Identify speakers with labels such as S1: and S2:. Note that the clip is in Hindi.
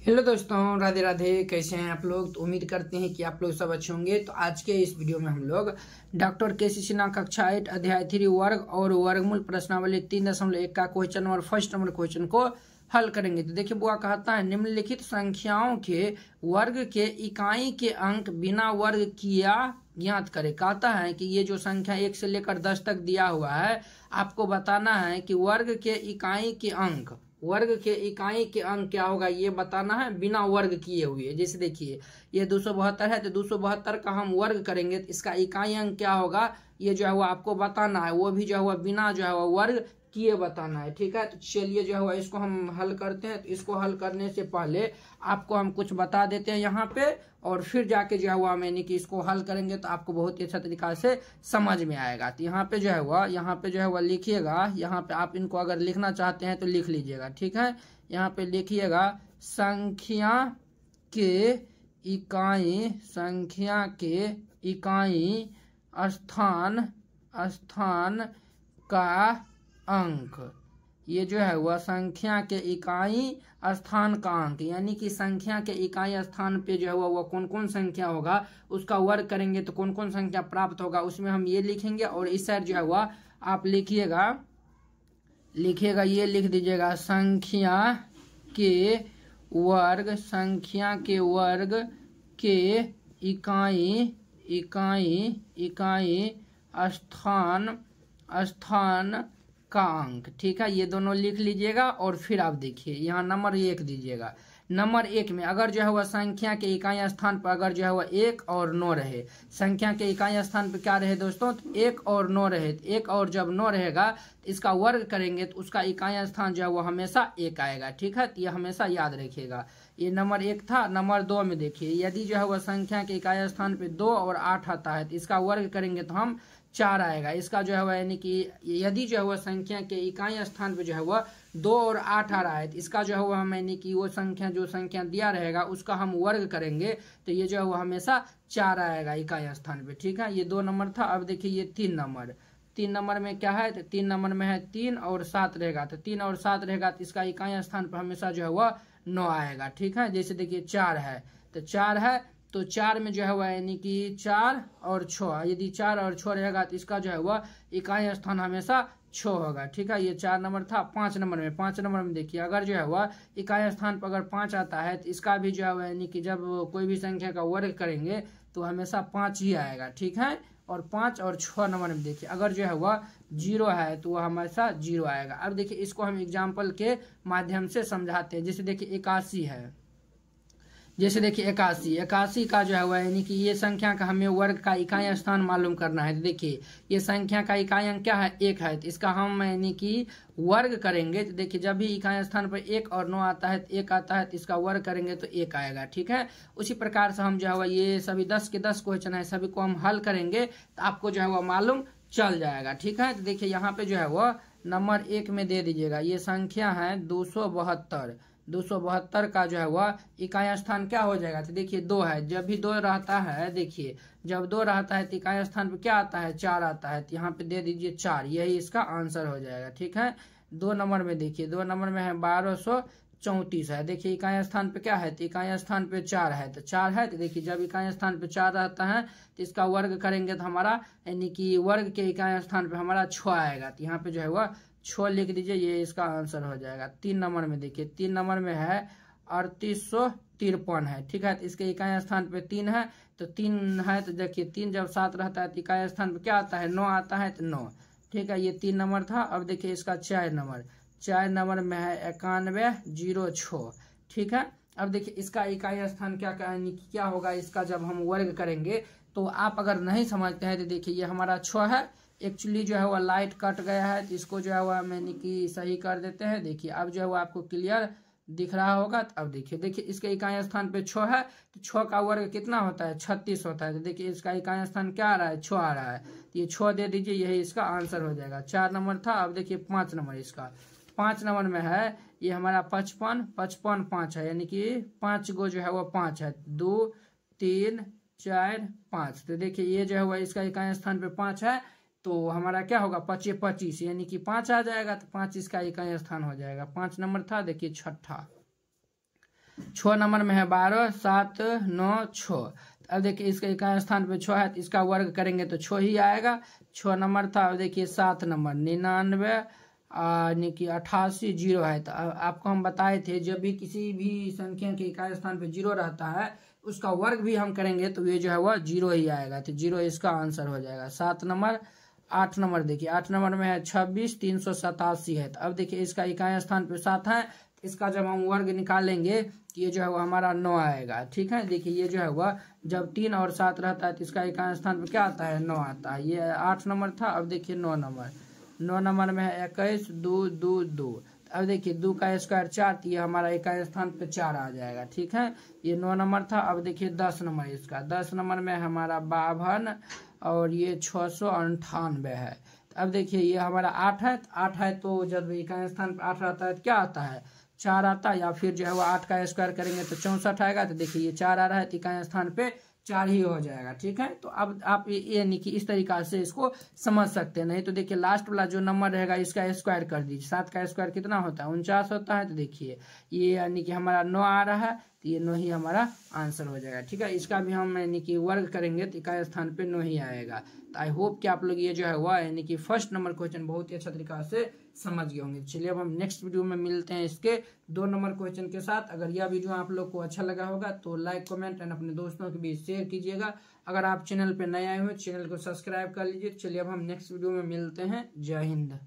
S1: हेलो दोस्तों, राधे राधे, कैसे हैं आप लोग? तो उम्मीद करते हैं कि आप लोग सब अच्छे होंगे। तो आज के इस वीडियो में हम लोग डॉक्टर के सी सिन्हा कक्षा एट अध्याय थ्री वर्ग और वर्गमूल प्रश्नावली तीन दशमलव एक का क्वेश्चन और फ़र्स्ट नंबर क्वेश्चन को हल करेंगे। तो देखिए, बुआ कहता है, निम्नलिखित संख्याओं के वर्ग के इकाई के अंक बिना वर्ग किया ज्ञात करे। कहता है कि ये जो संख्या एक से लेकर दस तक दिया हुआ है, आपको बताना है कि वर्ग के इकाई के अंक वर्ग के इकाई के अंक क्या होगा? ये बताना है, बिना वर्ग किए हुए। जैसे देखिए, ये दो सौ बहत्तर है तो दो सौ बहत्तर का हम वर्ग करेंगे तो इसका इकाई अंक क्या होगा? ये जो है वो आपको बताना है, वो भी जो है वो बिना जो है वो वर्ग किए बताना है, ठीक है? तो चलिए जो है वो इसको हम हल करते हैं। तो इसको हल करने से पहले आपको हम कुछ बता देते हैं यहाँ पे, और फिर जाके जो है वो हम यानी कि इसको हल करेंगे तो आपको बहुत ही अच्छा तरीका से समझ में आएगा। तो यहाँ पे जो है वह यहाँ पे जो है वह लिखिएगा, यहाँ पे आप इनको अगर लिखना चाहते हैं तो लिख लीजिएगा, ठीक है? यहाँ पे लिखिएगा, संख्या के इकाई, संख्या के इकाई स्थान स्थान का अंक। ये जो है वह संख्या के इकाई स्थान का अंक, यानी कि संख्या के इकाई स्थान पे जो है वह कौन कौन संख्या होगा, उसका वर्ग करेंगे तो कौन कौन संख्या प्राप्त होगा, उसमें हम ये लिखेंगे और इस साइड जो है वह आप लिखिएगा लिखिएगा, ये लिख दीजिएगा, संख्या के वर्ग, संख्या के वर्ग के इकाई इकाई इकाई स्थान स्थान का अंक ठीक है, ये दोनों लिख लीजिएगा और फिर आप देखिए, यहाँ नंबर एक दीजिएगा। नंबर एक में अगर जो है वह संख्या के इकाई स्थान पर अगर जो है वह एक और नौ रहे, संख्या के इकाई स्थान पर क्या रहे दोस्तों? तो एक और नौ रहे, एक और जब नौ रहेगा तो इसका वर्ग करेंगे तो उसका इकाई स्थान जो है वह हमेशा एक आएगा। ठीक है तो ये हमेशा याद रखिएगा। ये नंबर एक था, नंबर दो में देखिए, यदि जो है वह संख्या के इकाई स्थान पे दो और आठ आता है तो इसका वर्ग करेंगे तो हम चार आएगा। इसका जो है वह यानी कि यदि जो है वह संख्या के इकाई स्थान पे जो है वह दो और आठ आ रहा है तो इसका जो है वह हम यानी कि वो संख्या, जो संख्या दिया रहेगा, उसका हम वर्ग करेंगे तो ये जो है वह हमेशा चार आएगा इकाई स्थान पे, ठीक है? ये दो नंबर था, अब देखिए ये तीन नंबर। तीन नंबर में क्या है? तो तीन नंबर में है तीन और सात रहेगा तो तीन और सात रहेगा तो इसका इकाई स्थान पर हमेशा जो है वह नौ आएगा, ठीक है? जैसे देखिए, चार है। तो चार है तो चार में जो है वह यानी कि चार और छ यदि चार और छ रहेगा तो इसका जो है वह इकाई स्थान हमेशा छ होगा, ठीक है? ये चार नंबर था, पाँच नंबर में। पाँच नंबर में देखिए, अगर जो है वह इकाई स्थान पर अगर पाँच आता है तो इसका भी जो है वह यानी कि जब कोई भी संख्या का वर्ग करेंगे तो हमेशा पाँच ही आएगा, ठीक है? और पाँच और छः नंबर में देखिए, अगर जो है वह ज़ीरो है तो वह हमेशा ज़ीरो आएगा। अब देखिए, इसको हम एग्ज़ाम्पल के माध्यम से समझाते हैं। जैसे देखिए इक्यासी है। जैसे देखिए इक्यासी इक्यासी का जो है वह यानी कि ये संख्या का हमें वर्ग का इकाई स्थान मालूम करना है। तो देखिए, ये संख्या का इकाई अंक क्या है? एक है। तो इसका हम यानी कि वर्ग करेंगे। तो देखिए, जब भी इकाई स्थान पर एक और नौ आता है तो एक आता है तो इसका वर्ग करेंगे तो एक आएगा। ठीक है? उसी प्रकार से हम जो है वह ये सभी दस के दस क्वेश्चन है, सभी को हम हल करेंगे तो आपको जो है वह मालूम चल जाएगा। ठीक है? तो देखिए, यहाँ पे जो है वह नंबर एक में दे दीजिएगा। ये संख्या है दो सौ बहत्तर। दो सौ बहत्तर का जो है वह इकाई स्थान क्या हो जाएगा? तो देखिए, दो है। जब भी दो रहता है, देखिए, जब दो रहता है तो इकाई स्थान पर क्या आता है? चार आता है। तो यहाँ पे दे दीजिए चार। यही इसका आंसर हो जाएगा, ठीक है? दो नंबर में देखिए, दो नंबर में है बारह सौ चौंतीस है। देखिए इकाई स्थान पे क्या है? तो इकाई स्थान पे चार है। तो चार है तो देखिए, जब इकाई स्थान पे चार रहता है तो इसका वर्ग करेंगे तो हमारा, यानी कि वर्ग के इकाई स्थान पे हमारा छ आएगा। तो यहाँ पे जो है वह छ लिख दीजिए, ये इसका आंसर हो जाएगा। तीन नंबर में देखिए, तीन नंबर में है अड़तीस सौ तिरपन है, ठीक है? इसके इकाई स्थान पे तीन है तो तीन है तो देखिए, तीन जब सात रहता है तो इकाई स्थान पे क्या आता है? नौ आता है तो नौ, ठीक है? ये तीन नंबर था, अब देखिए इसका चार नंबर। चार नंबर में है इक्यानवे ज़ीरो छ, ठीक है? अब देखिए, इसका इकाई स्थान क्या क्या होगा? इसका जब हम वर्ग करेंगे तो आप अगर नहीं समझते हैं तो देखिए, ये हमारा छ है एक्चुअली जो है वह लाइट कट गया है तो इसको जो है वह मैंने कि सही कर देते हैं। देखिए, अब जो है वो आपको क्लियर दिख रहा होगा तो अब देखिए देखिए, इसके इकाई स्थान पे छ है तो छ का वर्ग कितना होता है? छत्तीस होता है। तो देखिए, इसका इकाई स्थान क्या आ रहा है? छ आ रहा है। तो ये छ दे दीजिए, यही इसका आंसर हो जाएगा। चार नंबर था, अब देखिए पाँच नंबर इसका। पाँच नंबर में है, ये हमारा पचपन पचपन पाँच है, यानी कि पाँच गो जो है वो पाँच है। दो, तीन, चार, पाँच। तो देखिए, ये जो है वह इसका इकाई स्थान पे पाँच है तो हमारा क्या होगा? पच्चीस पच्चीस, यानी कि पाँच आ जाएगा तो पाँच इसका इकाई स्थान हो जाएगा। पाँच नंबर था, देखिए, छठा। छः नंबर में है बारह, सात, नौ छः अब देखिए, इसका इकाई स्थान पे छः है तो इसका वर्ग करेंगे तो छः ही आएगा। छः नंबर था, अब देखिए, सात नंबर, निन्यानवे यानी कि अट्ठासी ज़ीरो है। तो आपको हम बताए थे, जब भी किसी भी संख्या के इकाई स्थान पे ज़ीरो रहता है, उसका वर्ग भी हम करेंगे तो ये जो है, वह ज़ीरो ही आएगा। तो ज़ीरो इसका आंसर हो जाएगा। सात नंबर आठ नंबर, देखिए, आठ नंबर में है, छब्बीस, तीन सौ सतासी है। तो अब देखिए, इसका इकाई स्थान पे सात है, इसका जब हम वर्ग निकालेंगे, ये जो है वो हमारा नौ आएगा, ठीक है? देखिए, ये जो है वह जब तीन और सात रहता है तो इसका इकाई स्थान पे क्या आता है? नौ आता है। ये आठ नंबर था, अब देखिए नौ नंबर। नौ नंबर में है, इक्कीस, दो दो दो। अब देखिए, दो का स्क्वायर चार तो ये हमारा एक स्थान पे चार आ जाएगा, ठीक है? ये नौ नंबर था, अब देखिए दस नंबर इसका। दस नंबर में हमारा बावन और ये छः सौ अंठानवे है। अब देखिए, ये हमारा आठ है आठ है तो जब एक स्थान पर आठ रहता है तो क्या आता है? चार आता, या फिर जो है वो आठ का स्क्वायर करेंगे तो चौंसठ आएगा तो देखिए ये चार आ रहा है तो इकाई स्थान पे चार ही हो जाएगा, ठीक है? तो अब आप ये यानी कि इस तरीका से इसको समझ सकते हैं। नहीं तो देखिए लास्ट वाला जो नंबर रहेगा, इसका स्क्वायर कर दीजिए। सात का स्क्वायर कितना होता है? उनचास होता है तो देखिए ये यानी कि हमारा नौ आ रहा है तो ये नौ ही हमारा आंसर हो जाएगा, ठीक है? इसका भी हम यानी कि वर्ग करेंगे तो इकाई स्थान पे नौ ही आएगा। तो आई होप कि आप लोग ये जो है वह यानी कि फ़र्स्ट नंबर क्वेश्चन बहुत ही अच्छा तरीका से समझ गए होंगे। चलिए अब हम नेक्स्ट वीडियो में मिलते हैं इसके दो नंबर क्वेश्चन के साथ। अगर यह वीडियो आप लोग को अच्छा लगा होगा तो लाइक कमेंट एंड अपने दोस्तों के बीच शेयर कीजिएगा। अगर आप चैनल पर नए आए हो चैनल को सब्सक्राइब कर लीजिए। चलिए अब हम नेक्स्ट वीडियो में मिलते हैं। जय हिंद।